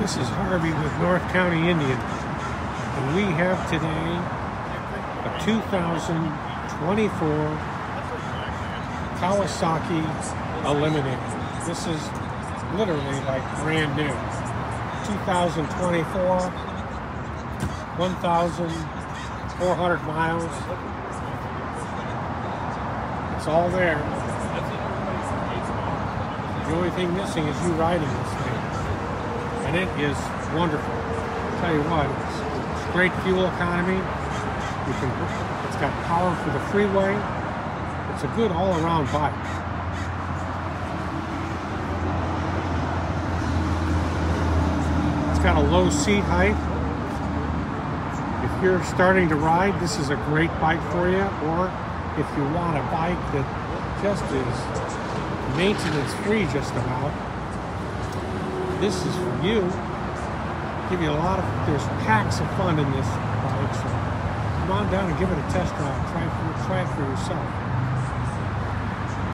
This is Harvey with North County Indian, and we have today a 2024 Kawasaki Eliminator. This is literally like brand new. 2024, 1,400 miles. It's all there. The only thing missing is you riding this thing and it is wonderful. I'll tell you what, it's, it's great fuel economy. You can, it's got power for the freeway. It's a good all-around bike. It's got a low seat height. If you're starting to ride, this is a great bike for you. Or if you want a bike that just is maintenance-free just about, this is for you. Give you a lot of, there's packs of fun in this bike. So come on down and give it a test drive. Try it for, try it for yourself.